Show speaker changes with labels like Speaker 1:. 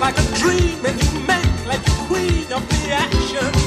Speaker 1: like a dream and you make like a queen of the action.